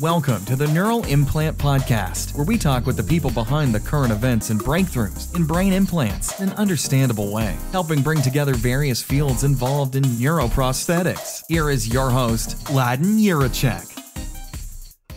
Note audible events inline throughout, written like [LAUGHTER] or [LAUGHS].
Welcome to the Neural Implant Podcast, where we talk with the people behind the current events and breakthroughs in brain implants in an understandable way, helping bring together various fields involved in neuroprosthetics. Here is your host, Ladan Jiracek.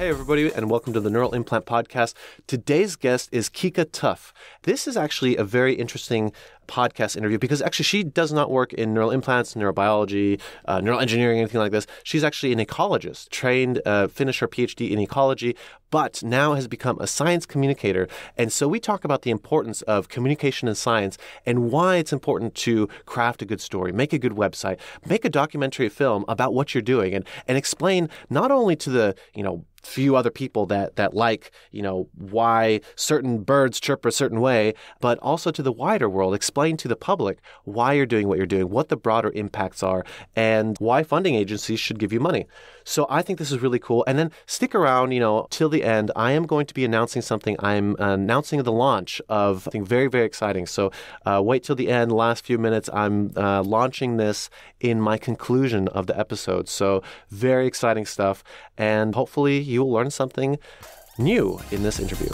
Hey, everybody, and welcome to the Neural Implant Podcast. Today's guest is Kika Tuff. This is actually a very interesting podcast interview because actually she does not work in neural implants, neurobiology, uh, neural engineering, anything like this. She's actually an ecologist, trained, uh, finished her PhD in ecology, but now has become a science communicator. And so we talk about the importance of communication in science and why it's important to craft a good story, make a good website, make a documentary film about what you're doing, and and explain not only to the you know few other people that that like you know why certain birds chirp a certain way but also to the wider world explain to the public why you're doing what you're doing what the broader impacts are and why funding agencies should give you money so i think this is really cool. And then stick around you know till the end. I am going to be announcing something. I'm announcing the launch of something very very exciting. So uh, wait till the end last few minutes. I'm uh, launching this in my conclusion of the episode. So very exciting stuff. And hopefully you will learn something new in this interview.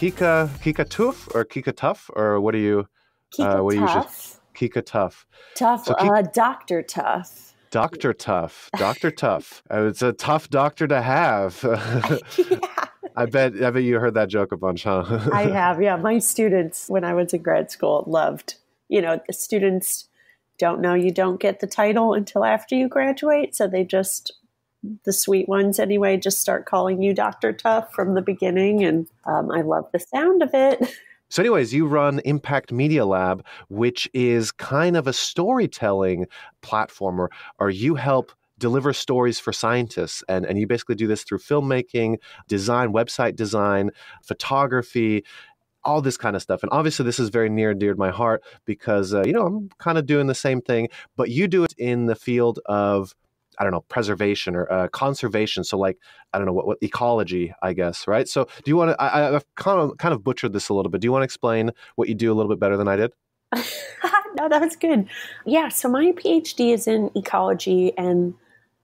Kika Kika Tuff or Kika Tough or what are you? Kika uh, what Tough. Are you Kika Tough. Tough. So Kika, uh, Doctor Tough. Doctor Tough. Doctor Tough. Uh, it's a tough doctor to have. yeah. [LAUGHS] [LAUGHS] I bet I bet you heard that joke a bunch, huh? [LAUGHS] I have, yeah. My students when I was in grad school loved, you know, the students don't know you don't get the title until after you graduate, so they just the sweet ones anyway just start calling you Dr. Tuff from the beginning and um, I love the sound of it. [LAUGHS] So, anyways, you run Impact Media Lab, which is kind of a storytelling platform, or, or you help deliver stories for scientists. And, and you basically do this through filmmaking, design, website design, photography, all this kind of stuff. And obviously, this is very near and dear to my heart because, uh, you know, I'm kind of doing the same thing, but you do it in the field of, I don't know, preservation or uh, conservation. So, like, I don't know what, what ecology, I guess, right? So, do you want to? I, have kind of kind of butchered this a little bit. Do you want to explain what you do a little bit better than I did? [LAUGHS] no, that was good. Yeah. So, my PhD is in ecology and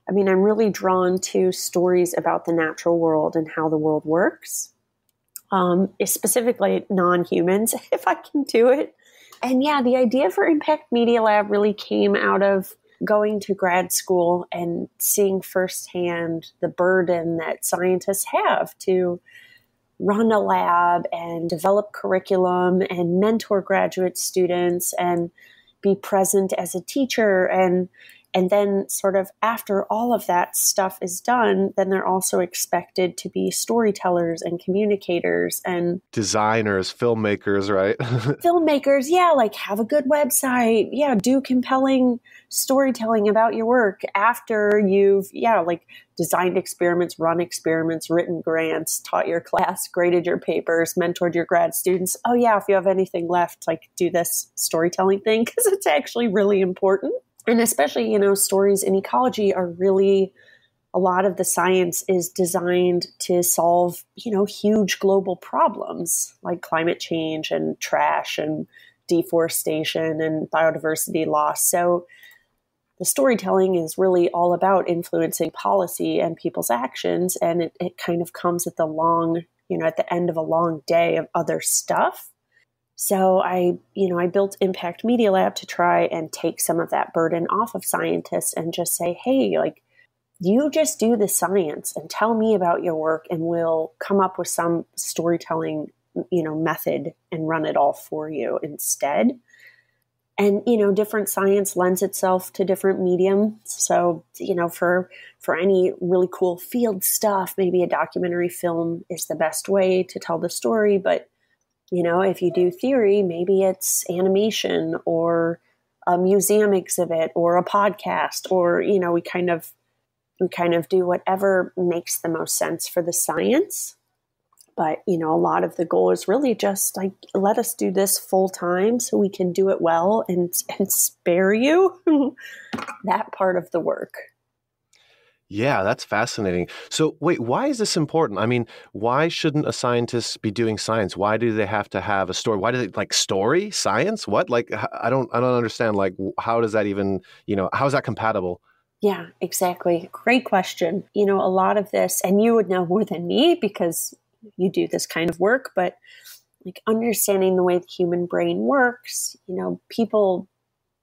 I mean, I'm really drawn to stories about the natural world and how the world works, um, specifically non humans, [LAUGHS] if I can do it. And yeah, the idea for Impact Media Lab really came out of going to grad school and seeing firsthand the burden that scientists have to run a lab and develop curriculum and mentor graduate students and be present as a teacher and and then, sort of after all of that stuff is done, then they're also expected to be storytellers and communicators and designers, filmmakers, right? [LAUGHS] filmmakers, yeah, like have a good website. Yeah, do compelling storytelling about your work after you've, yeah, like designed experiments, run experiments, written grants, taught your class, graded your papers, mentored your grad students. Oh, yeah, if you have anything left, like do this storytelling thing [LAUGHS] because it's actually really important and especially you know stories in ecology are really a lot of the science is designed to solve you know huge global problems like climate change and trash and deforestation and biodiversity loss. So the storytelling is really all about influencing policy and people's actions. And it, it kind of comes at the long you know at the end of a long day of other stuff so I, you know, I built Impact Media Lab to try and take some of that burden off of scientists and just say, hey, like, you just do the science and tell me about your work and we'll come up with some storytelling, you know, method and run it all for you instead. And you know, different science lends itself to different mediums. So, you know, for for any really cool field stuff, maybe a documentary film is the best way to tell the story, but you know, if you do theory, maybe it's animation or a museum exhibit or a podcast or, you know, we kind of we kind of do whatever makes the most sense for the science. But, you know, a lot of the goal is really just like let us do this full time so we can do it well and and spare you [LAUGHS] that part of the work. Yeah, that's fascinating. So, wait, why is this important? I mean, why shouldn't a scientist be doing science? Why do they have to have a story? Why do they like story science? What? Like, I don't, I don't understand. Like, how does that even, you know, how is that compatible? Yeah, exactly. Great question. You know, a lot of this, and you would know more than me because you do this kind of work, but like understanding the way the human brain works, you know, people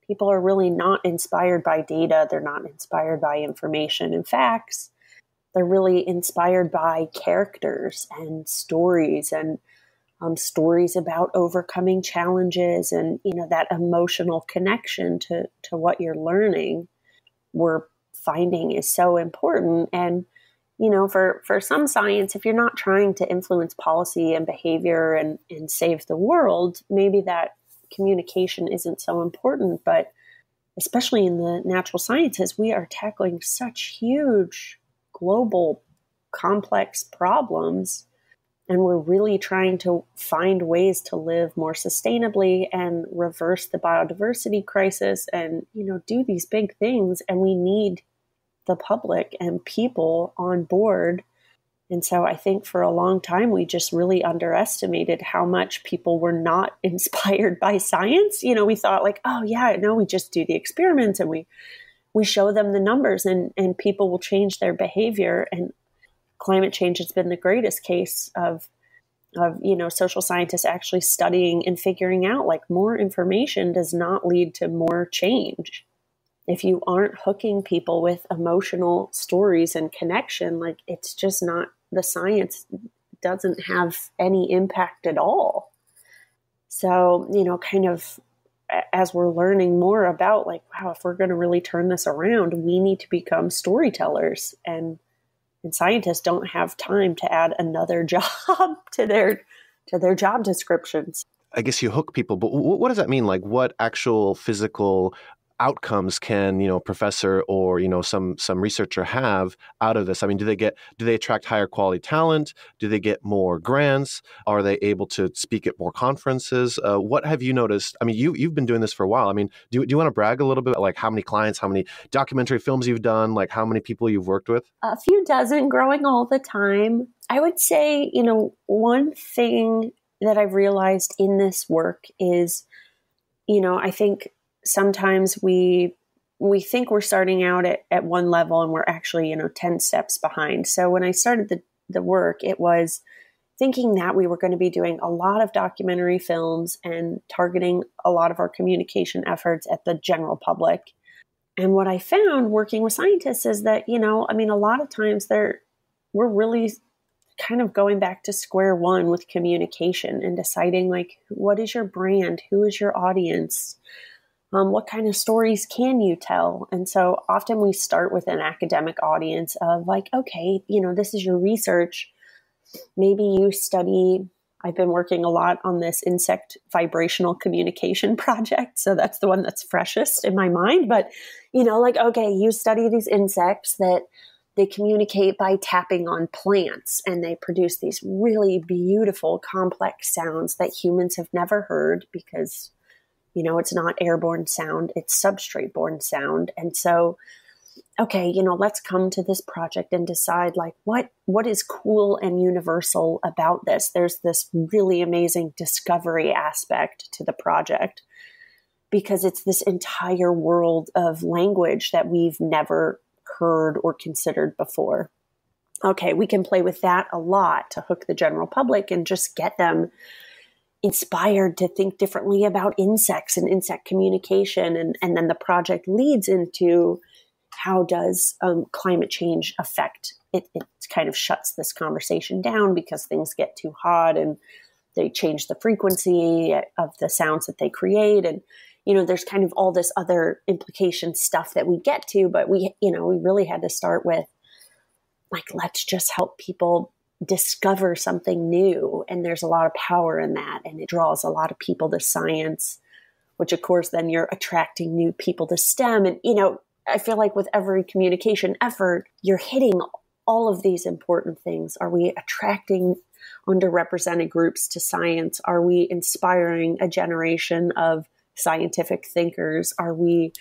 people are really not inspired by data, they're not inspired by information and facts. They're really inspired by characters and stories and um, stories about overcoming challenges and you know that emotional connection to to what you're learning. We're finding is so important and you know for for some science if you're not trying to influence policy and behavior and and save the world maybe that communication isn't so important, but especially in the natural sciences, we are tackling such huge global complex problems and we're really trying to find ways to live more sustainably and reverse the biodiversity crisis and you know do these big things. And we need the public and people on board and so I think for a long time, we just really underestimated how much people were not [LAUGHS] inspired by science. You know, we thought like, oh yeah, no, we just do the experiments and we we show them the numbers and, and people will change their behavior. And climate change has been the greatest case of of you know social scientists actually studying and figuring out like more information does not lead to more change if you aren't hooking people with emotional stories and connection, like it's just not the science doesn't have any impact at all. So, you know, kind of as we're learning more about like, wow, if we're going to really turn this around, we need to become storytellers and and scientists don't have time to add another [LAUGHS] job to their to their job descriptions. I guess you hook people, but what does that mean? Like, what actual physical outcomes can you know professor or you know some some researcher have out of this? I mean do they get do they attract higher quality talent? Do they get more grants? Are they able to speak at more conferences? Uh, what have you noticed? I mean you you've been doing this for a while. I mean do, do you want to brag a little bit like how many clients how many documentary films you've done like how many people you've worked with? A few dozen growing all the time. I would say you know one thing that i've realized in this work is you know i think sometimes we we think we're starting out at, at one level and we're actually you know 10 steps behind. So when i started the, the work it was thinking that we were going to be doing a lot of documentary films and targeting a lot of our communication efforts at the general public. And what i found working with scientists is that you know i mean a lot of times they're we're really kind of going back to square one with communication and deciding like what is your brand? Who is your audience um, what kind of stories can you tell? And so often we start with an academic audience of like, okay, you know, this is your research. Maybe you study. I've been working a lot on this insect vibrational communication [LAUGHS] project. So that's the one that's freshest in my mind. But, you know, like, okay, you study these insects that they communicate by tapping on plants and they produce these really beautiful, complex sounds that humans have never heard because you know, it's not airborne sound, it's substrate borne sound. And so, okay, you know, let's come to this project and decide like what what is cool and universal about this. There's this really amazing discovery aspect to the project because it's this entire world of language that we've never heard or considered before. Okay, we can play with that a lot to hook the general public and just get them inspired to think differently about insects and insect communication. And, and then the project leads into how does um, climate change affect it, it kind of shuts this conversation down because things get too hot and they change the frequency of the sounds that they create and you know there's kind of all this other implication stuff that we get to but we you know we really had to start with like let's just help people discover something new. And there's a lot of power in that. And it draws a lot of people to science, which, of course, then you're attracting new people to STEM. And, you know, I feel like with every communication effort, you're hitting all of these important things. Are we attracting underrepresented groups to science? Are we inspiring a generation of scientific thinkers? Are we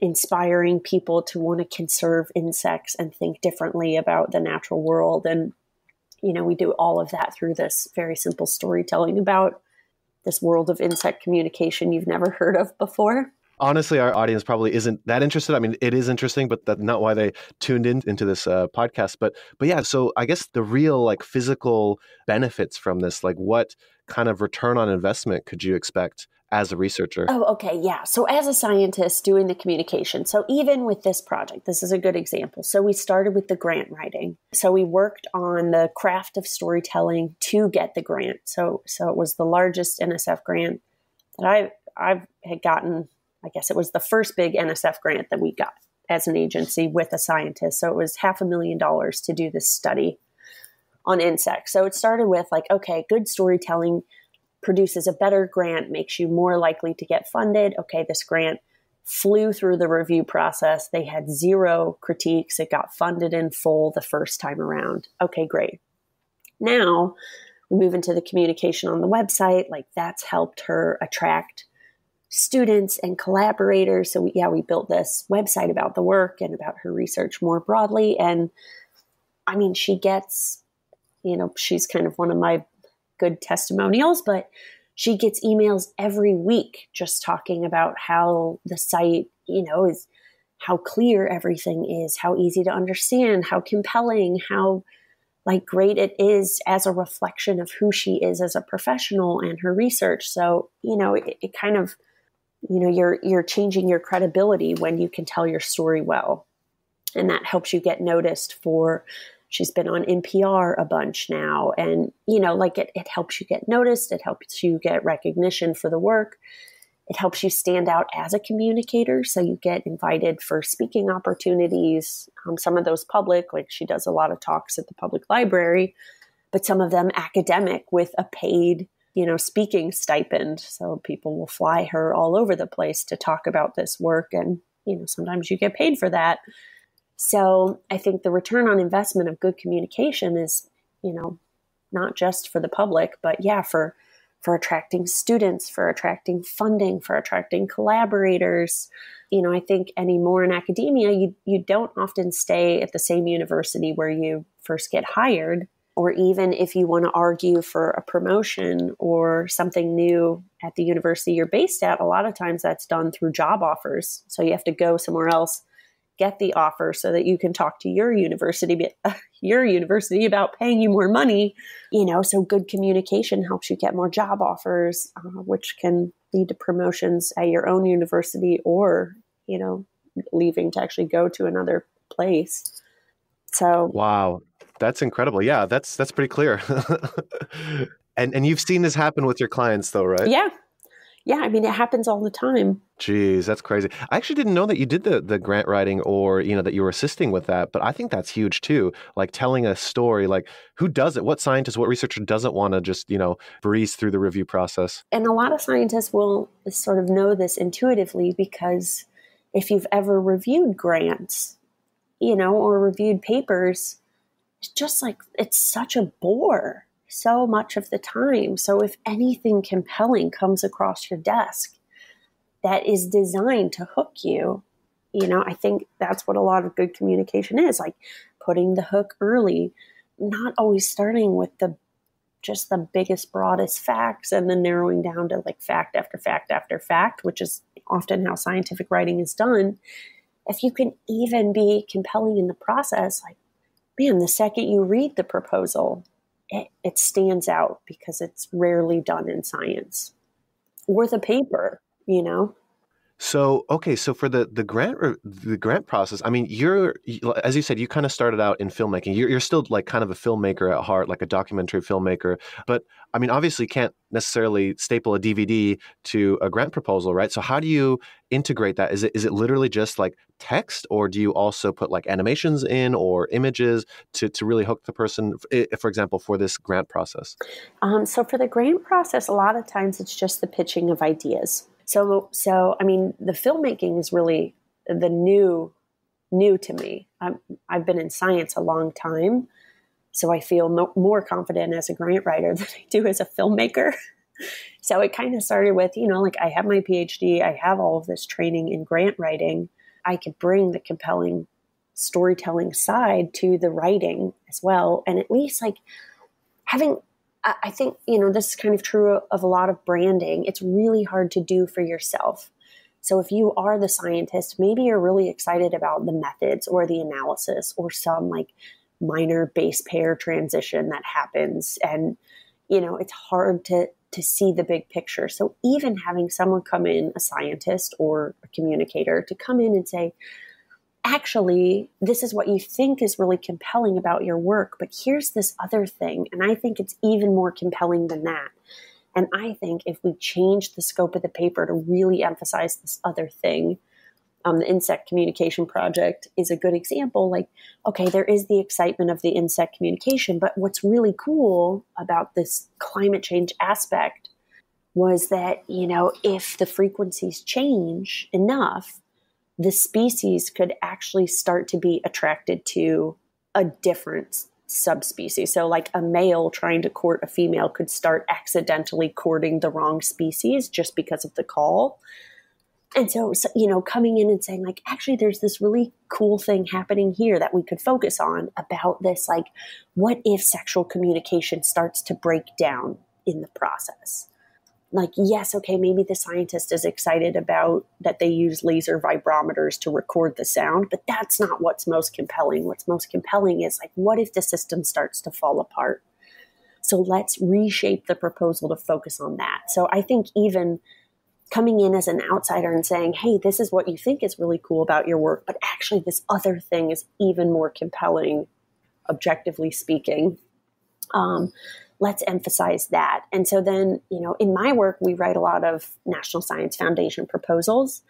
inspiring people to want to conserve insects and think differently about the natural world. And, you know, we do all of that through this very simple storytelling about this world of insect communication you've never heard of before honestly, our audience probably isn't that interested. I mean, it is interesting, but that's not why they tuned in into this uh, podcast. But but yeah, so I guess the real like physical benefits from this, like what kind of return on investment could you expect as a researcher? Oh, okay, yeah. So as a scientist doing the communication, so even with this project, this is a good example. So we started with the grant writing. So we worked on the craft of storytelling to get the grant. So so it was the largest NSF grant that I I've had gotten I guess it was the first big NSF grant that we got as an agency with a scientist. So it was half a million dollars to do this study on insects. So it started with like, okay, good storytelling produces a better grant, makes you more likely to get funded. Okay, this grant flew through the review process. They had zero critiques. It got funded in full the first time around. Okay, great. Now we move into the communication on the website. Like that's helped her attract students and collaborators. So, we, yeah, we built this website about the work and about her research more broadly. And I mean, she gets, you know, she's kind of one of my good testimonials, but she gets emails every week just talking about how the site, you know, is how clear everything is, how easy to understand, how compelling, how like great it is as a reflection of who she is as a professional and her research. So, you know, it, it kind of you know you're you're changing your credibility when you can tell your story well and that helps you get noticed for she's been on npr a bunch now and you know like it, it helps you get noticed it helps you get recognition for the work it helps you stand out as a communicator so you get invited for speaking opportunities um, some of those public like she does a lot of talks at the public library but some of them academic with a paid you know, speaking stipend. So people will fly her all over the place to talk about this work. And, you know, sometimes you get paid for that. So I think the return on investment of good communication is, you know, not just for the public, but yeah, for for attracting students, for attracting funding, for attracting collaborators. You know, I think anymore in academia, you you don't often stay at the same university where you first get hired or even if you want to argue for a promotion or something new at the university you're based at, a lot of times that's done through job offers. So you have to go somewhere else, get the offer so that you can talk to your university, [LAUGHS] your university about paying you more money. You know, so good communication helps you get more job offers, uh, which can lead to promotions at your own university or, you know, leaving to actually go to another place. So wow, that's incredible. Yeah, that's that's pretty clear. [LAUGHS] and and you've seen this happen with your clients though, right? Yeah. Yeah, I mean it happens all the time. Jeez, that's crazy. I actually didn't know that you did the the grant writing or, you know, that you were assisting with that, but I think that's huge too. Like telling a story, like who does it? What scientist, what researcher doesn't want to just, you know, breeze through the review process? And a lot of scientists will sort of know this intuitively because if you've ever reviewed grants, you know, or reviewed papers, it's just like it's such a bore so much of the time. So if anything compelling comes across your desk that is designed to hook you, you know, I think that's what a lot of good communication is like putting the hook early, not always starting with the just the biggest, broadest facts and then narrowing down to like fact after fact after fact, which is often how scientific writing is done. If you can even be compelling in the process, like man, the second you read the proposal, it, it stands out because it's rarely done in science or the paper, you know? So okay, so for the the grant the grant process, I mean, you're as you said, you kind of started out in filmmaking. You're, you're still like kind of a filmmaker at heart, like a documentary filmmaker. But I mean, obviously, can't necessarily staple a DVD to a grant proposal, right? So how do you integrate that? Is it is it literally just like text, or do you also put like animations in or images to to really hook the person? For example, for this grant process. Um, so for the grant process, a lot of times it's just the pitching of ideas. So, so I mean, the filmmaking is really the new, new to me. i have been in science a long time, so I feel no, more confident as a grant writer [LAUGHS] than I do as a filmmaker. [LAUGHS] so it kind of started with, you know, like I have my PhD, I have all of this training in grant writing. I could bring the compelling storytelling side to the writing as well. And at least like having, I think, you know, this is kind of true of a lot of branding. It's really hard to do for yourself. So if you are the scientist, maybe you're really excited about the methods or the analysis or some like minor base pair transition that happens. And, you know, it's hard to to see the big picture. So even having someone come in, a scientist or a communicator, to come in and say, actually, this is what you think is really compelling about your work, but here's this other thing. And I think it's even more compelling than that. And I think if we change the scope of the paper to really emphasize this other thing, um, the insect communication project is a good example. Like, okay, there is the excitement of the insect communication, but what's really cool about this climate change aspect was that, you know, if the frequencies change enough, the species could actually start to be attracted to a different subspecies. So, like a male trying to court a female could start accidentally courting the wrong species just because of the call. And so, so, you know, coming in and saying, like, actually, there's this really cool thing happening here that we could focus on about this. Like, what if sexual communication starts to break down in the process? Like yes okay maybe the scientist is excited about that they use laser vibrometers to record the sound but that's not what's most compelling. What's most compelling is like what if the system starts to fall apart? So let's reshape the proposal to focus on that. So i think even coming in as an outsider and saying hey this is what you think is really cool about your work but actually this other thing is even more compelling objectively speaking. Um, let's emphasize that. And so then, you know, in my work, we write a lot of National Science Foundation proposals,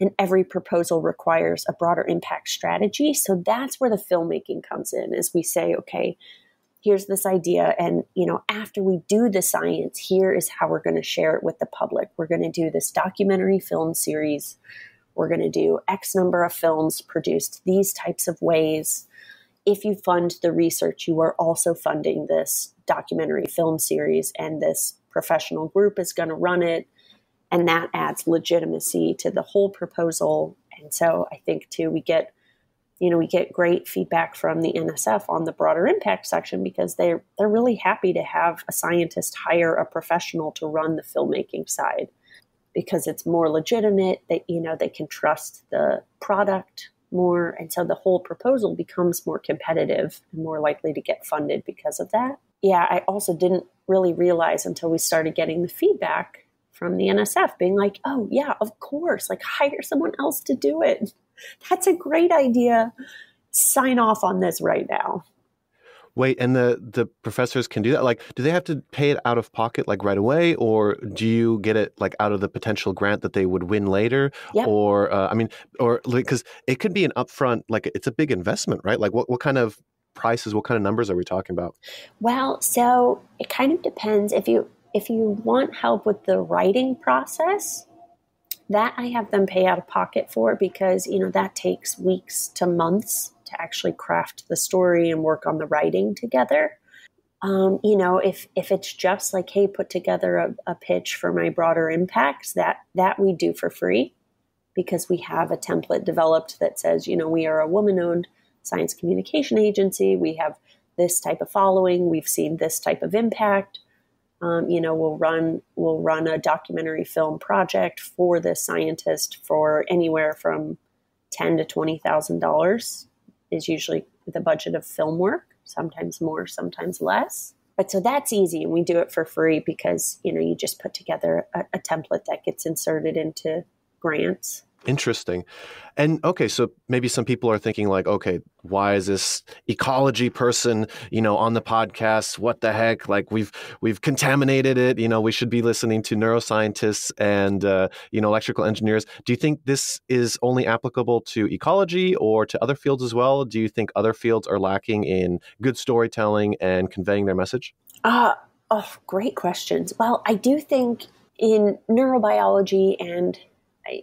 and every proposal requires a broader impact strategy. So that's where the filmmaking comes in, as we say, okay, here's this idea and you know after we do the science here is how we're going to share it with the public we're going to do this documentary film series we're going to do x number of films produced these types of ways if you fund the research, you are also funding this documentary film series, and this professional group is going to run it. And that adds legitimacy to the whole proposal. And so I think, too, we get you know we get great feedback from the NSF on the broader impact section because they're they're really happy to have a scientist hire a professional to run the filmmaking side because it's more legitimate that you know they can trust the product more. And so the whole proposal becomes more competitive and more likely to get funded because of that. Yeah, I also didn't really realize until we started getting the feedback from the NSF being like, oh, yeah, of course, like hire someone else to do it. [LAUGHS] That's a great idea. Sign off on this right now. Wait, and the the professors can do that? Like, do they have to pay it out of pocket like right away, or do you get it like out of the potential grant that they would win later? Yep. Or uh, I mean, or because it could be an upfront, like it's a big investment, right? Like, what what kind of prices, what kind of numbers are we talking about? Well, so it kind of depends. If you if you want help with the writing process, that I have them pay out of pocket for because you know that takes weeks to months to actually craft the story and work on the writing together. Um, you know, if if it's just like, hey, put together a, a pitch for my broader impact, that that we do for free because we have a template developed that says, you know, we are a woman-owned science communication agency. We have this type of following. We've seen this type of impact. Um, you know, we'll run we'll run a documentary film project for this scientist for anywhere from ten to twenty thousand dollars is usually the budget of film work, sometimes more, sometimes less. But so that's easy, and we do it for free because you know you just put together a, a template that gets inserted into grants Interesting. And okay, so maybe some people are thinking like, okay, why is this ecology person, you know, on the podcast? What the heck? Like we've we've contaminated it. You know, we should be listening to neuroscientists and uh, you know electrical engineers. Do you think this is only applicable to ecology or to other fields as well? Do you think other fields are lacking in good storytelling and conveying their message? Uh, oh, great questions. Well, I do think in neurobiology and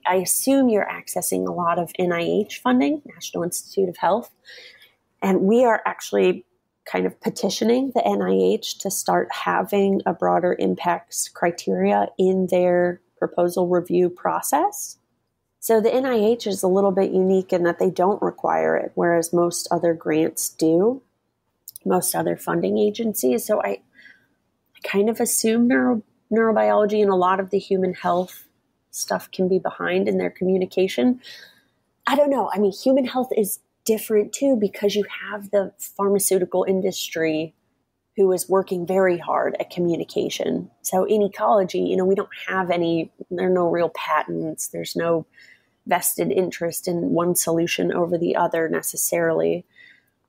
I, assume you're accessing a lot of NIH funding, National Institute of Health. And we are actually kind of petitioning the NIH to start having a broader impacts criteria in their proposal review process. So the NIH is a little bit unique in that they don't require it, whereas most other grants do, most other funding agencies. So I, I kind of assume neuro, neurobiology and a lot of the human health stuff can be behind in their communication. I don't know. I mean, human health is different too because you have the pharmaceutical industry who is working very hard at communication. So in ecology, you know, we don't have any, there are no real patents, there's no vested interest in one solution over the other necessarily.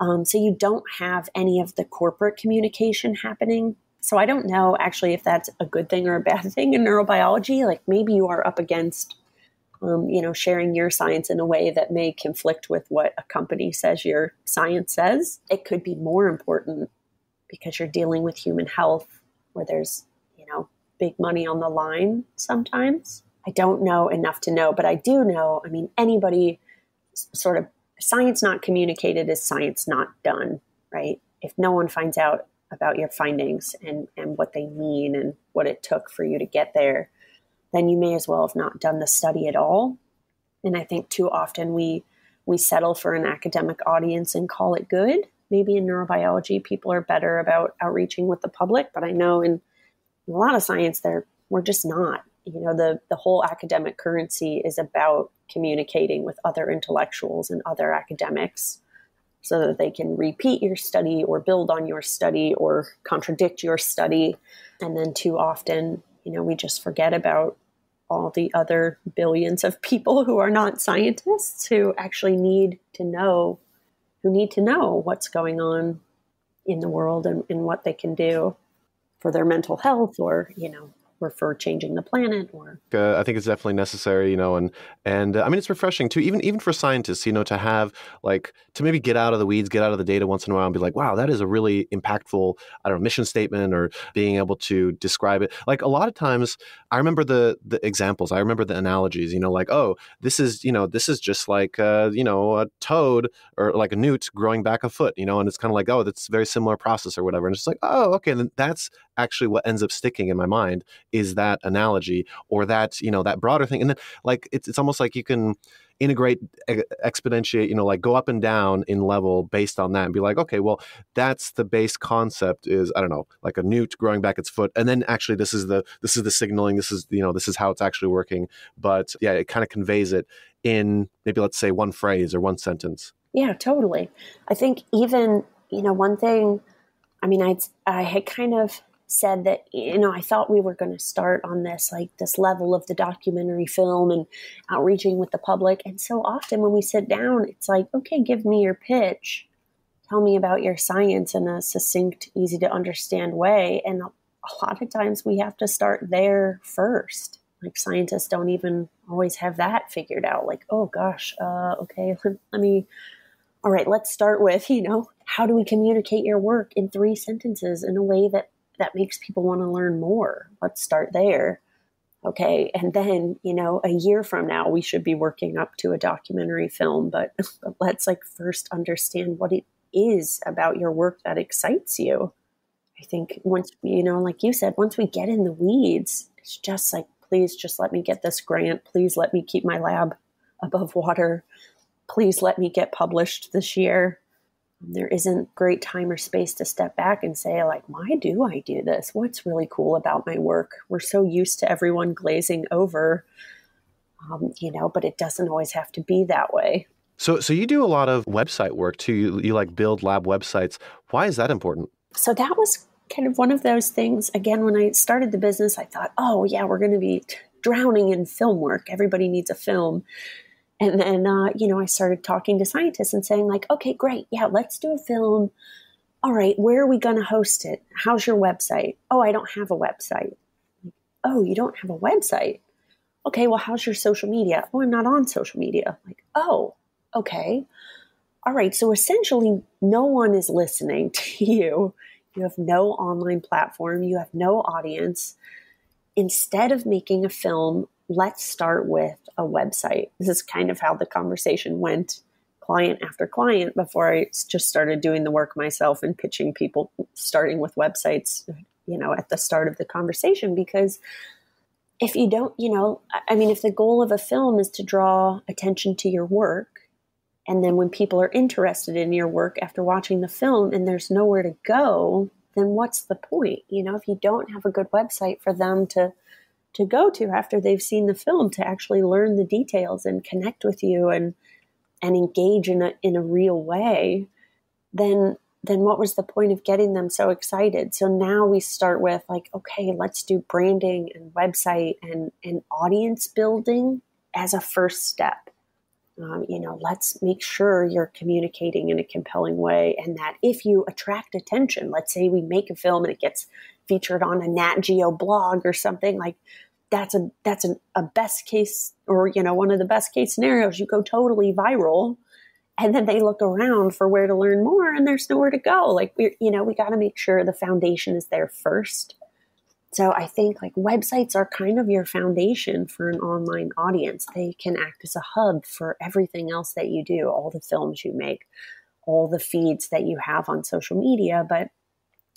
Um, so you don't have any of the corporate communication happening. So I don't know actually if that's a good thing or a bad [LAUGHS] thing in neurobiology. Like maybe you are up against, um, you know, sharing your science in a way that may conflict with what a company says your science says. It could be more important because you're dealing with human health where there's, you know, big money on the line sometimes. I don't know enough to know, but I do know, I mean, anybody sort of science not communicated is science not done, right? If no one finds out about your findings and, and what they mean and what it took for you to get there, then you may as well have not done the study at all. And I think too often we we settle for an academic audience and call it good. Maybe in neurobiology people are better about outreaching with the public but i know in a lot of science there we're just not. You know the the whole academic currency is about communicating with other intellectuals and other academics so that they can repeat your study or build on your study or contradict your study. And then too often you know we just forget about all the other billions of people who are not scientists who actually need to know who need to know what's going on in the world and, and what they can do for their mental health or, you know, or for changing the planet or uh, i think it's definitely necessary you know and and uh, i mean it's refreshing too even even for scientists you know to have like to maybe get out of the weeds get out of the data once in a while and be like wow that is a really impactful i don't know mission statement or being able to describe it. Like a lot of times i remember the the examples i remember the analogies you know like oh this is you know this is just like uh, you know a toad or like a newt growing back a foot you know and it's kind of like oh that's a very similar process or whatever and it's like oh okay then that's actually what ends up sticking in my mind is that analogy or that you know that broader thing. And then like it's, it's almost like you can integrate exponentiate you know like go up and down in level based on that and be like okay well that's the base concept is i don't know like a newt growing back its foot. And then actually this is the this is the signaling this is you know this is how it's actually working. But yeah it kind of conveys it in maybe let's say one phrase or one sentence. Yeah totally. I think even you know one thing i mean i i had kind of said that you know I thought we were going to start on this like this level of the documentary film and outreaching with the public. And so often when we sit down it's like okay give me your pitch. Tell me about your science in a succinct easy to understand way. And a lot of times we have to start there first. Like scientists don't even always have that figured out. Like oh gosh uh, okay [LAUGHS] let me all right let's start with you know how do we communicate your work in three sentences in a way that that makes people want to learn more. Let's start there. Okay. And then, you know, a year from now, we should be working up to a documentary film, but [LAUGHS] let's like first understand what it is about your work that excites you. I think once, you know, like you said, once we get in the weeds, it's just like, please just let me get this grant. Please let me keep my lab above water. Please let me get published this year there isn't great time or space to step back and say like why do i do this? What's really cool about my work? We're so used to everyone glazing over um, you know but it doesn't always have to be that way. So so you do a lot of website work too. You, you like build lab websites. Why is that important? So that was kind of one of those things. Again when i started the business i thought oh yeah we're going to be drowning in film work. Everybody needs a film and then, uh, you know, I started talking to scientists and saying, like, okay, great. Yeah, let's do a film. All right, where are we going to host it? How's your website? Oh, I don't have a website. Oh, you don't have a website? Okay, well, how's your social media? Oh, I'm not on social media. Like, oh, okay. All right, so essentially, no one is listening [LAUGHS] to you. You have no online platform, you have no audience. Instead of making a film let's start with a website. This is kind of how the conversation went client after client before I just started doing the work myself and pitching people starting with websites, you know, at the start of the conversation because if you don't, you know, I mean, if the goal of a film is to draw attention to your work, and then when people are interested in your work after watching the film and there's nowhere to go, then what's the point? You know, if you don't have a good website for them to to go to after they've seen the film to actually learn the details and connect with you and and engage in a in a real way, then then what was the point of getting them so excited? So now we start with like, okay, let's do branding and website and, and audience building as a first step. Um, you know, let's make sure you're communicating in a compelling way, and that if you attract attention, let's say we make a film and it gets featured on a Nat Geo blog or something like that's a that's a, a best case or you know one of the best case scenarios. You go totally viral, and then they look around for where to learn more, and there's nowhere to go. Like we, you know, we got to make sure the foundation is there first so I think like websites are kind of your foundation for an online audience. They can act as a hub for everything else that you do, all the films you make, all the feeds that you have on social media, but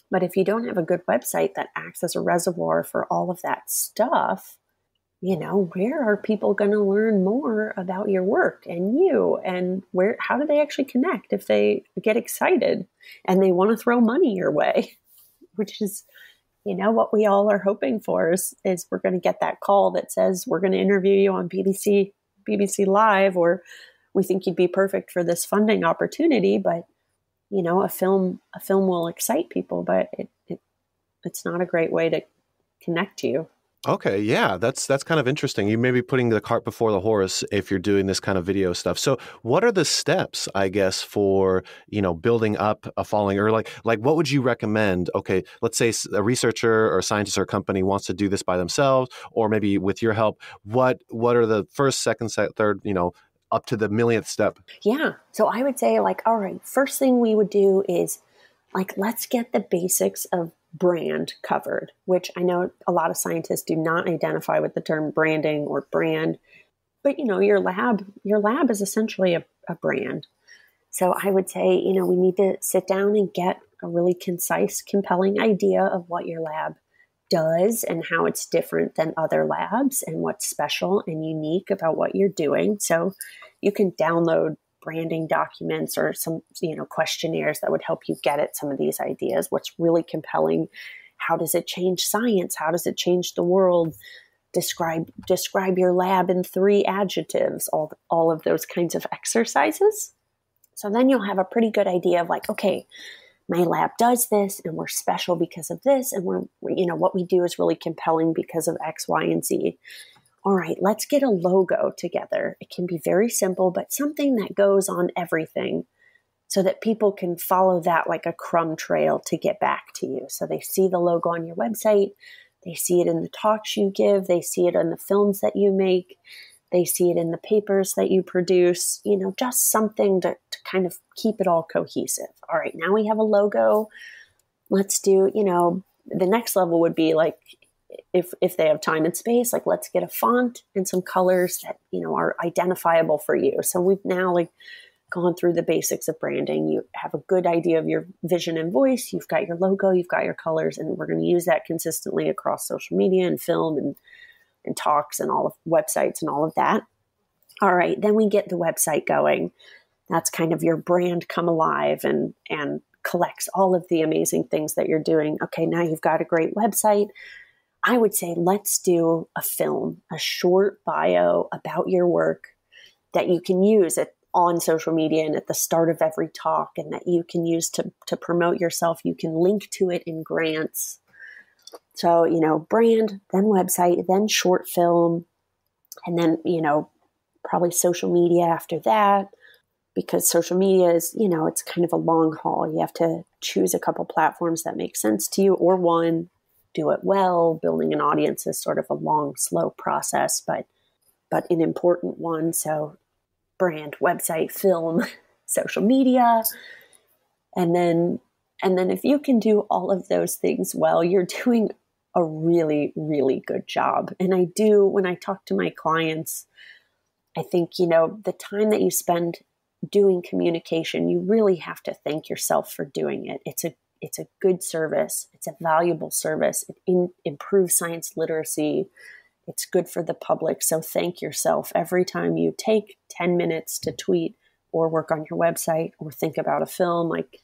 but if you don't have a good website that acts as a reservoir for all of that stuff, you know, where are people going to learn more about your work and you? And where how do they actually connect if they get excited and they want to throw money your way, [LAUGHS] which is you know what we all are hoping for is, is we're going to get that call that says we're going to interview you on BBC BBC Live or we think you'd be perfect for this funding opportunity but you know a film a film will excite people but it, it it's not a great way to connect to you Okay, yeah, that's that's kind of interesting. You may be putting the cart before the horse if you're doing this kind of video stuff. So, what are the steps, I guess, for you know building up a following, or like like what would you recommend? Okay, let's say a researcher or a scientist or a company wants to do this by themselves, or maybe with your help. What what are the first, second, third, you know, up to the millionth step? Yeah, so I would say like, all right, first thing we would do is like let's get the basics of brand covered, which I know a lot of scientists do not identify with the term branding or brand. But you know, your lab, your lab is essentially a, a brand. So I would say, you know, we need to sit down and get a really concise, compelling idea of what your lab does and how it's different than other labs and what's special and unique about what you're doing. So you can download branding documents or some you know questionnaires that would help you get at some of these ideas. What's really compelling? How does it change science? How does it change the world? Describe describe your lab in three adjectives all all of those kinds of exercises. So then you'll have a pretty good idea of like okay my lab does this and we're special because of this and we're you know what we do is really compelling because of x y and z all right, let's get a logo together. It can be very simple, but something that goes on everything so that people can follow that like a crumb trail to get back to you. So they see the logo on your website, they see it in the talks you give, they see it in the films that you make, they see it in the papers that you produce, you know, just something to, kind of keep it all cohesive. All right, now we have a logo. Let's do, you know, the next level would be like if if they have time and space like let's get a font and some colors that you know are identifiable for you. So we've now like gone through the basics of branding. You have a good idea of your vision and voice. You've got your logo you've got your colors and we're going to use that consistently across social media and film and and talks and all of websites and all of that. All right then we get the website going that's kind of your brand come alive and and collects all of the amazing things that you're doing okay now you've got a great website I would say let's do a film, a short bio about your work that you can use at, on social media and at the start of every talk and that you can use to, to promote yourself. You can link to it in grants. So, you know, brand, then website, then short film, and then, you know, probably social media after that because social media is, you know, it's kind of a long haul. You have to choose a couple platforms that make sense to you or one do it well. Building an audience is sort of a long, slow process, but but an important one. So brand, website, film, [LAUGHS] social media. And then and then if you can do all of those things well, you're doing a really, really good job. And I do when I talk to my clients, I think, you know, the time that you spend doing communication, you really have to thank yourself for doing it. It's a it's a good service. It's a valuable service. It in, improves science literacy. it's good for the public. So thank yourself every time you take 10 minutes to tweet or work on your website or think about a film. Like,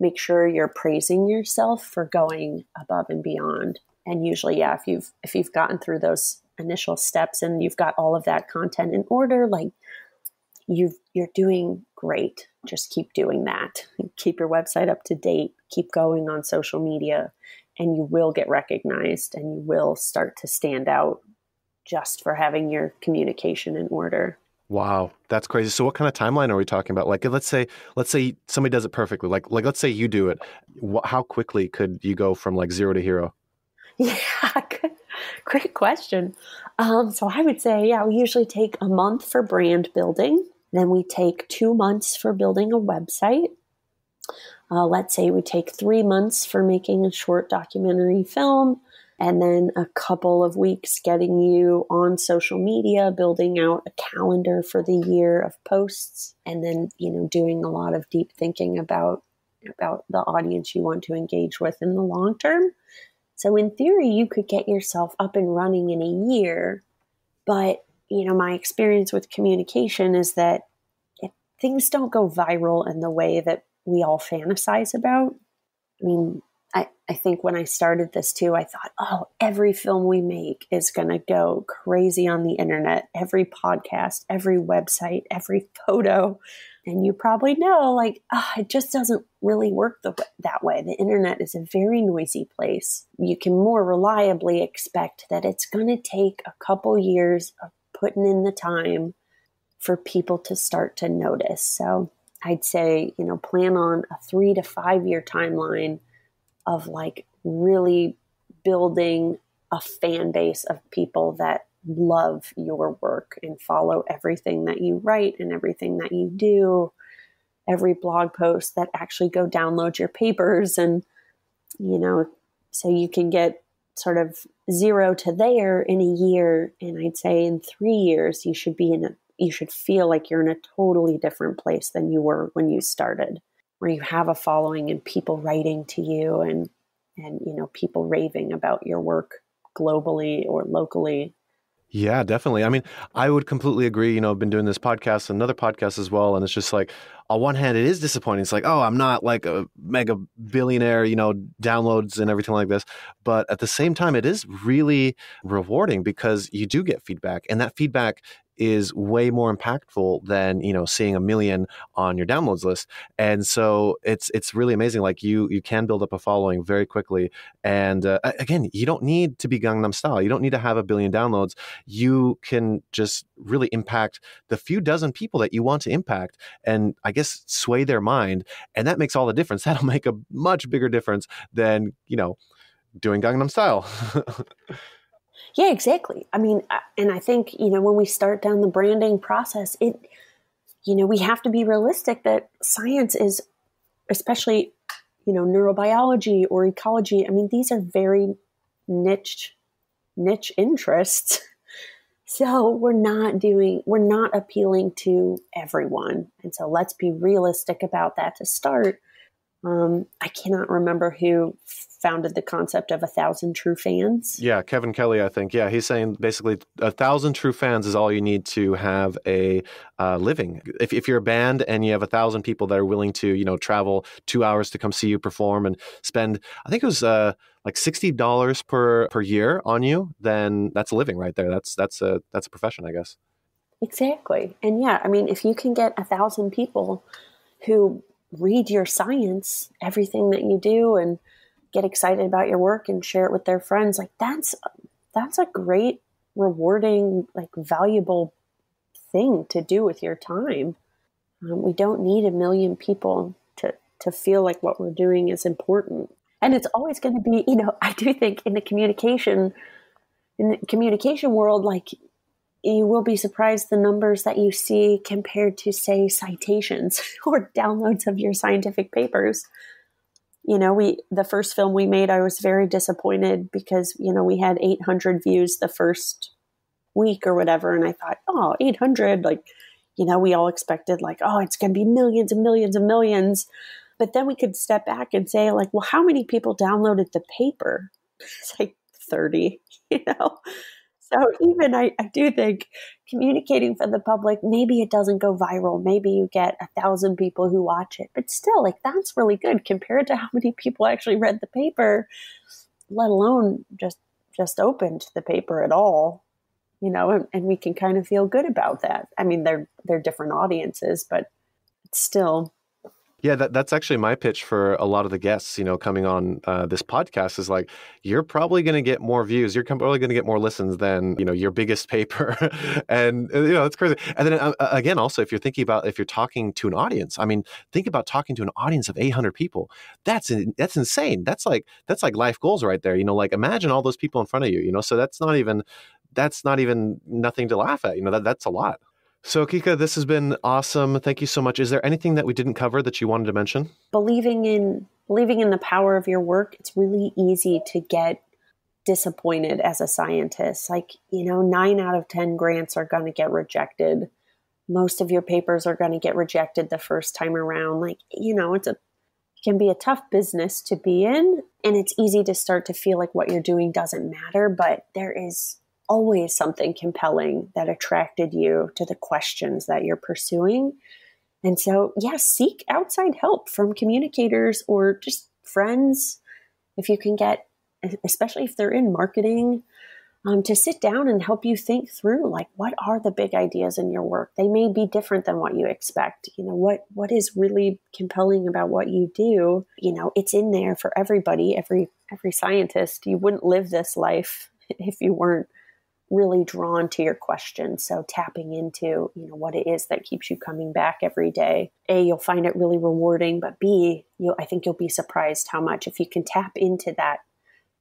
make sure you're praising yourself for going above and beyond. And usually, yeah, if you've if you've gotten through those initial steps and you've got all of that content in order, like you you're doing great. Just keep doing that. Keep your website up to date. Keep going on social media and you will get recognized and you will start to stand out just for having your communication in order. Wow, that's crazy. So what kind of timeline are we talking about? Like let's say let's say somebody does it perfectly. Like like let's say you do it. How quickly could you go from like 0 to hero? [LAUGHS] Yeah, great question. Um, so I would say, yeah, we usually take a month for brand building. Then we take two months for building a website. Uh, let's say we take three months for making a short documentary film, and then a couple of weeks getting you on social media, building out a calendar for the year of posts, and then you know doing a lot of deep thinking about about the audience you want to engage with in the long term. So in theory, you could get yourself up and running in a year, but you know my experience with communication is that things don't go viral in the way that we all fantasize about. I mean, I, I think when I started this too, I thought, oh, every film we make is going to go crazy on the internet, every podcast, every website, every [LAUGHS] photo. And you probably know, like, oh, it just doesn't really work the, that way. The internet is a very noisy place. You can more reliably expect that it's going to take a couple years of putting in the time for people to start to notice. So I'd say, you know, plan on a three to five year timeline of like really building a fan base of people that love your work and follow everything that you write and everything that you do, every blog post that actually go download your papers. And, you know, so you can get sort of zero to there in a year. And I'd say in three years, you should be in a you should feel like you're in a totally different place than you were when you started, where you have a following and people writing to you and and you know people raving about your work globally or locally. Yeah, definitely. I mean, I would completely agree. You know, I've been doing this podcast, and another podcast as well, and it's just like, on one hand, it is disappointing. It's like, oh, I'm not like a mega billionaire, you know, downloads and everything like this. But at the same time, it is really rewarding because you do get feedback, and that feedback is way more impactful than you know seeing a million on your downloads list. And so it's it's really amazing. Like you you can build up a following very quickly. And uh, again you don't need to be gangnam style. You don't need to have a billion downloads. You can just really impact the few dozen people that you want to impact. And i guess sway their mind and that makes all the difference [LAUGHS] that'll make a much bigger difference than you know doing gangnam style [LAUGHS] Yeah, exactly. I mean, uh, and I think, you know, when we start down the branding process, it, you know, we have to be realistic that science is, especially, you know, neurobiology or ecology. I mean, these are very niche, niche interests. [LAUGHS] So we're not doing, we're not appealing to everyone. And so let's be realistic about that to start. Um, I cannot remember who founded the concept of a thousand true fans. Yeah, Kevin Kelly, I think. Yeah, he's saying basically a thousand true fans is all you need to have a uh, living. If, if you're a band and you have a thousand people that are willing to, you know, travel two hours to come see you perform and spend, I think it was uh, like sixty dollars per per year on you, then that's a living right there. That's that's a that's a profession, I guess. Exactly, and yeah, I mean, if you can get a thousand people who read your science, everything that you do, and get excited about your work and share it with their friends. Like that's that's a great rewarding like valuable thing to do with your time. Um, we don't need a million people to to feel like what we're doing is important. And it's always going to be you know [LAUGHS] i do think in the communication in the communication world like you will be surprised the numbers that you see compared to say citations [LAUGHS] or downloads of your scientific papers you know, we the first film we made, I was very disappointed because you know we had 800 views the first week or whatever, and I thought, oh, 800, like, you know, we all expected like, oh, it's going to be millions and millions and millions, but then we could step back and say like, well, how many people downloaded the paper? [LAUGHS] It's like 30, [LAUGHS] you know. So even I, I do think communicating for the public, maybe it doesn't go viral. Maybe you get a thousand people who watch it, but still, like that's really good compared to how many people actually read the paper, let alone just just opened the paper at all. You know, and, and we can kind of feel good about that. I mean, they're they're different audiences, but it's still yeah, that, that's actually my pitch for a lot of the guests, you know, coming on uh, this podcast is like, you're probably going to get more views. You're probably going to get more listens than, you know, your biggest paper. [LAUGHS] and, uh, you know, it's crazy. And then uh, again, also, if you're thinking about, if you're talking to an audience, I mean, think about talking to an audience of 800 people. That's, in, that's insane. That's like, that's like life goals right there. You know, like imagine all those people in front of you, you know, so that's not even, that's not even nothing to laugh at. You know, that, that's a lot. So, Kika, this has been awesome. Thank you so much. Is there anything that we didn't cover that you wanted to mention? Believing in believing in the power of your work, it's really easy to get disappointed as a scientist. Like, you know, 9 out of 10 grants are going to get rejected. Most of your papers are going to get rejected the first time around. Like, you know, it's a it can be a tough business to be in and it's easy to start to feel like what you're doing doesn't matter, but there is always something compelling that attracted you to the questions that you're pursuing. And so, yeah, seek outside help from communicators or just friends if you can get, especially if they're in marketing, um, to sit down and help you think through like what are the big ideas in your work? They may be different than what you expect. You know what what is really compelling about what you do? You know it's in there for everybody. Every every scientist you wouldn't live this life [LAUGHS] if you weren't really drawn to your question. So tapping into, you know, what it is that keeps you coming back every day. A, you'll find it really rewarding, but B, you I think you'll be surprised how much if you can tap into that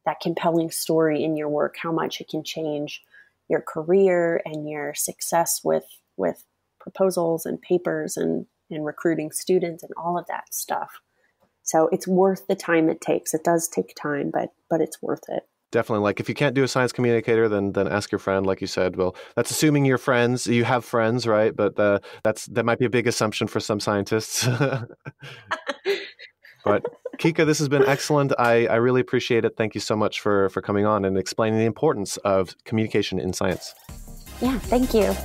that compelling story in your work, how much it can change your career and your success with with proposals and papers and and recruiting students and all of that stuff. So it's worth the time it takes. It does take time, but but it's worth it definitely like if you can't do a science communicator then then ask your friend like you said well that's assuming you're friends you have friends right? But uh, that's that might be a big assumption for some scientists. [LAUGHS] But kika this has been excellent. I, I really appreciate it. Thank you so much for for coming on and explaining the importance of communication in science. Yeah thank you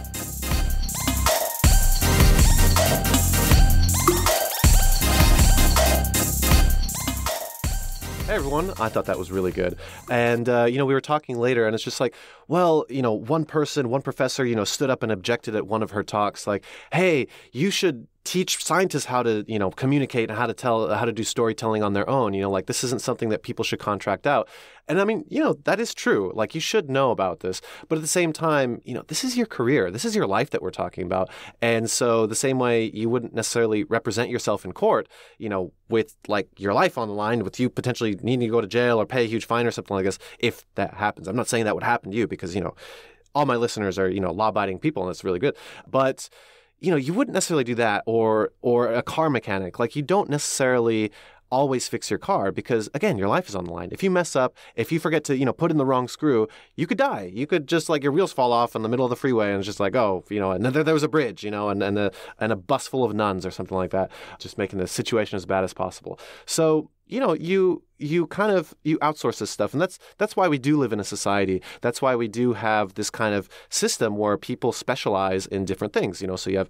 everyone, I thought that was really good. And, uh, you know, we were talking later, and it's just like, well, you know, one person, one professor, you know, stood up and objected at one of her talks, like, hey, you should teach scientists how to you know communicate and how to tell how to do storytelling on their own you know like this isn't something that people should contract out. And i mean you know that is true like you should know about this but at the same time you know this is your career this is your life that we're talking about and so the same way you wouldn't necessarily represent yourself in court you know with like your life on the line with you potentially needing to go to jail or pay a huge fine or something like this if that happens. I'm not saying that would happen to you because you know all my listeners are you know law abiding people and that's really good. But you know, you wouldn't necessarily do that or or a car mechanic. Like you don't necessarily always fix your car because again your life is on the line. If you mess up if you forget to you know put in the wrong screw you could die. You could just like your wheels fall off in the middle of the freeway and it's just like oh you know and there, there was a bridge you know and, and a and a bus full of nuns or something like that just making the situation as bad as possible. So you know you you kind of you outsource this stuff. And that's that's why we do live in a society. That's why we do have this kind of system where people specialize in different things. You know so you have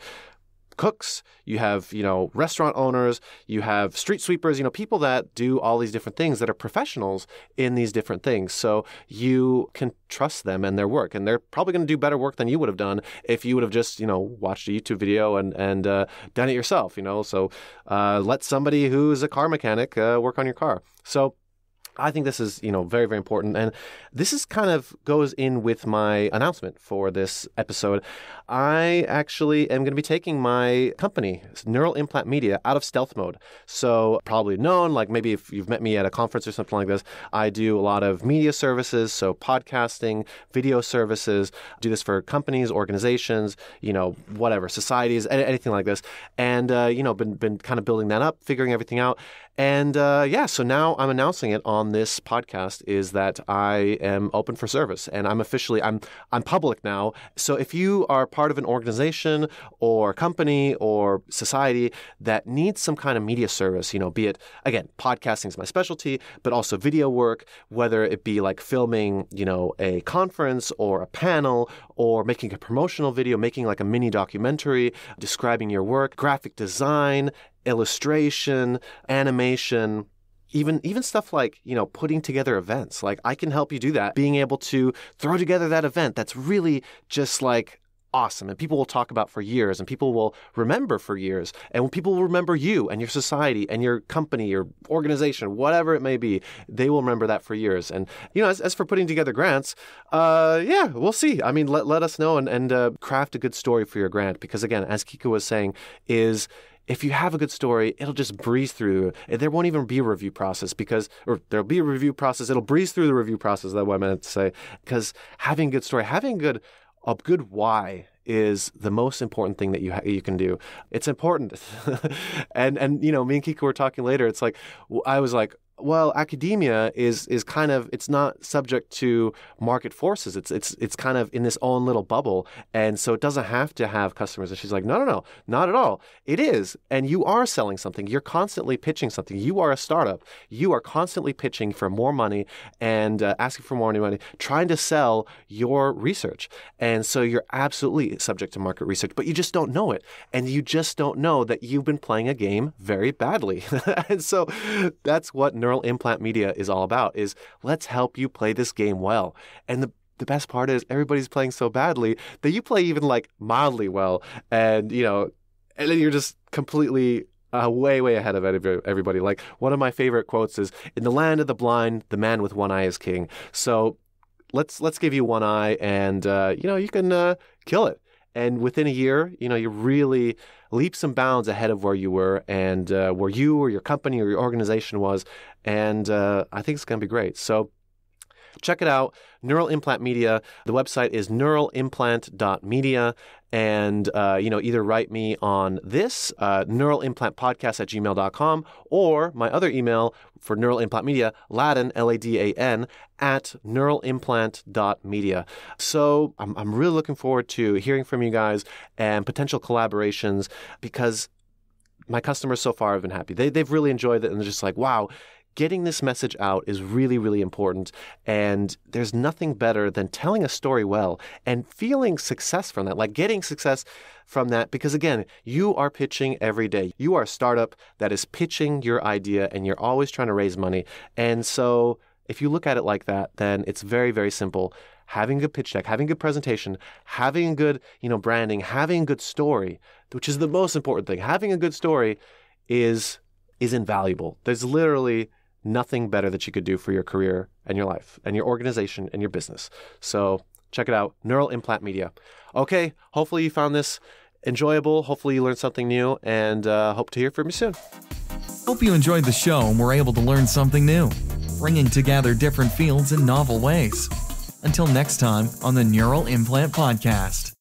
cooks, you have, you know, restaurant owners, you have street sweepers, you know, people that do all these different things that are professionals in these different things. So you can trust them and their work. And they're probably going to do better work than you would have done if you would have just, you know, watched a YouTube video and, and uh, done it yourself, you know. So uh, let somebody who's a car mechanic uh, work on your car. So I think this is, you know, very, very important. And this is kind of goes in with my announcement for this episode. I actually am going to be taking my company, Neural Implant Media, out of stealth mode. So, probably known, like maybe if you've met me at a conference or something like this, I do a lot of media services. So, podcasting, video services, do this for companies, organizations, you know, whatever, societies, anything like this. And, uh, you know, been, been kind of building that up, figuring everything out. And uh, yeah, so now I'm announcing it on this podcast is that I am open for service and I'm officially I'm I'm public now. So if you are part of an organization or company or society that needs some kind of media service, you know, be it, again, podcasting is my specialty, but also video work, whether it be like filming, you know, a conference or a panel or making a promotional video, making like a mini documentary describing your work, graphic design, illustration, animation, even even stuff like you know putting together events. Like i can help you do that being able to throw together that event that's really just like awesome and people will talk about for years and people will remember for years and people will remember you and your society and your company your organization whatever it may be they will remember that for years. And you know as, as for putting together grants uh, yeah we'll see. I mean let, let us know and, and uh, craft a good story for your grant because again as kika was saying is if you have a good story, it'll just breeze through. There won't even be a review process because, or there'll be a review process. It'll breeze through the review process. That's what I meant to say. Because having a good story, having a good, a good why is the most important thing that you you can do. It's important, [LAUGHS] and and you know, me and Kika were talking later. It's like I was like, well, academia is is kind of it's not subject to market forces. It's it's it's kind of in this own little bubble, and so it doesn't have to have customers. And she's like, no, no, no, not at all. It is, and you are selling something. You're constantly pitching something. You are a startup. You are constantly pitching for more money and uh, asking for more money, trying to sell your research. And so you're absolutely subject to market research, but you just don't know it, and you just don't know that you've been playing a game very badly. [LAUGHS] and so that's what neural implant media is all about is let's help you play this game well. And the the best part is everybody's playing so badly that you play even like mildly well and you know and then you're just completely uh, way way ahead of everybody. Like one of my favorite quotes is in the land of the blind the man with one eye is king. So let's let's give you one eye and uh, you know you can uh, kill it and within a year, you know, you really leaps and bounds ahead of where you were and uh, where you or your company or your organization was. And uh, I think it's going to be great. So check it out. Neural Implant Media. The website is neuralimplant.media. And, uh, you know, either write me on this, uh, neuralimplantpodcast at gmail.com, or my other email for Neural Implant Media, Ladan, L-A-D-A-N, at neuralimplant.media. So I'm, I'm really looking forward to hearing from you guys and potential collaborations because my customers so far have been happy. They, they've really enjoyed it and they're just like, wow, getting this message out is really, really important. And there's nothing better than telling a story well and feeling success from that, like getting success from that. Because again, you are pitching every day. You are a startup that is pitching your idea and you're always trying to raise money. And so if you look at it like that, then it's very, very simple. Having a good pitch deck, having a good presentation, having good, you know, branding, having a good story, which is the most important thing. Having a good story is is invaluable. There's literally nothing better that you could do for your career and your life and your organization and your business. So check it out, Neural Implant Media. Okay, hopefully you found this enjoyable. Hopefully you learned something new and uh, hope to hear from you soon. Hope you enjoyed the show and were able to learn something new, bringing together different fields in novel ways. Until next time on the Neural Implant Podcast.